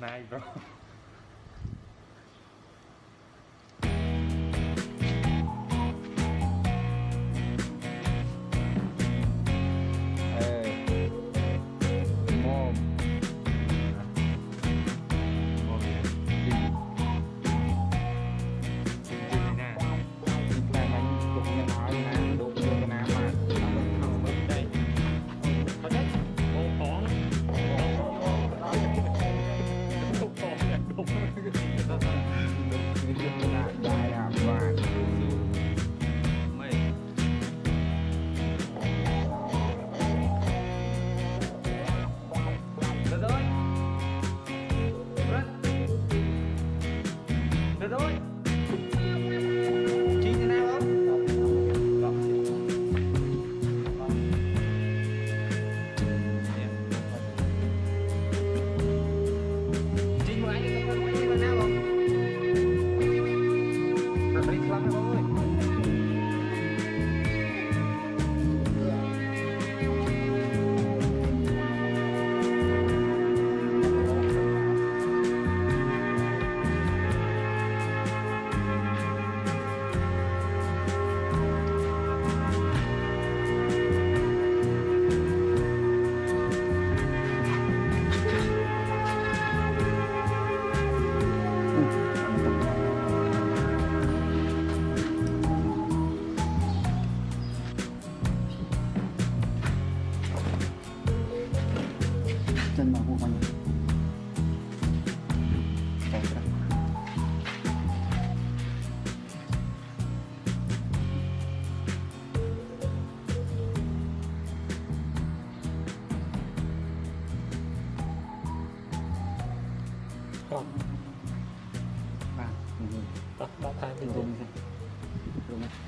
Nigel. không ba ba ba ba ba ba ba ba ba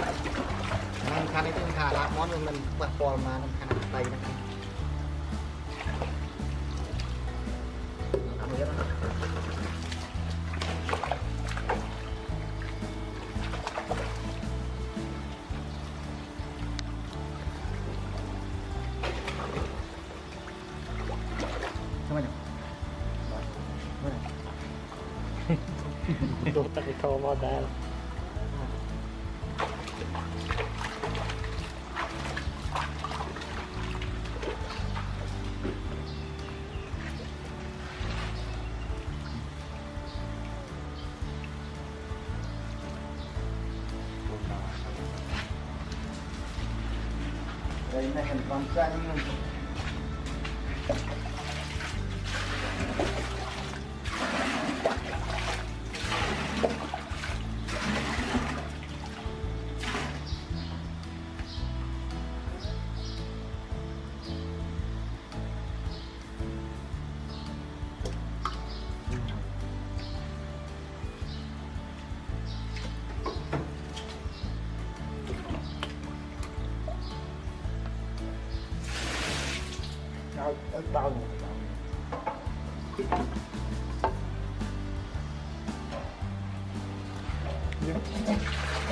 ខាងនេះខាងឡាមនវាមិនប៉ះពាល់មកនឹងខាងដៃហ្នឹងអត់មានទេดูตัดคอมาได้ 专用的 down. Yeah.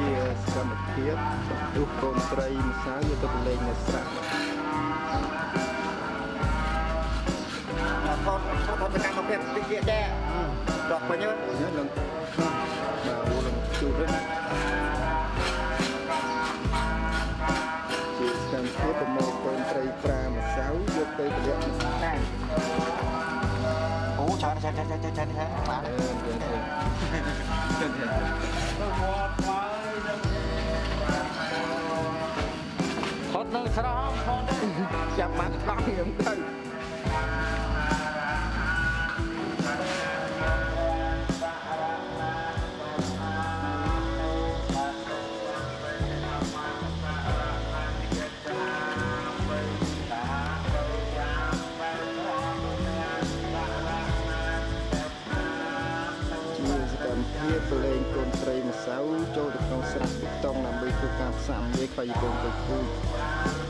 Này hình con tranh Đâu, ở đâu ត្រីម្សៅយកទៅប្រឡែងនៅស្រាប់ថតថតថតកម្មភាពតិចទៀតដែរដកពេញទៅញ៉ាំឡើងបាទអូឡើងជូតវិញជាសកម្មភាពប្រមូលកូនត្រីប្រាម្សៅយកទៅប្រឡែងនៅស្រាប់ណាអូច្រើនច្រើនច្រើនច្រើនច្រើនច្រើនបានអឺយើងទៅ តនៅស្រោមថតចាប់បានខ្លាំងខ្ញុំទៅ ដើម្បីធ្វើការផ្សំវាខ្វាយកូនទៅពូ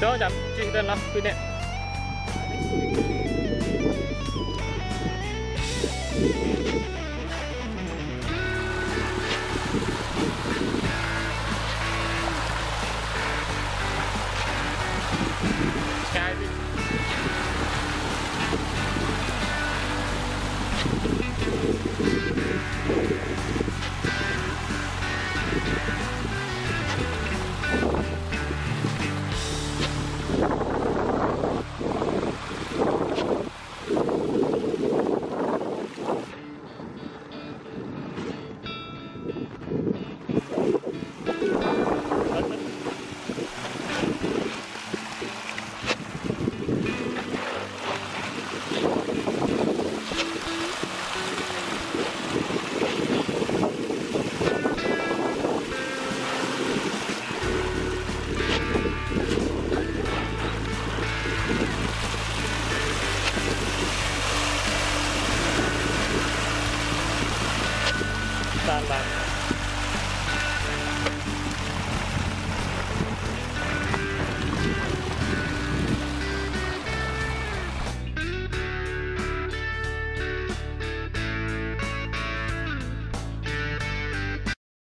然后咱们继续再拉快点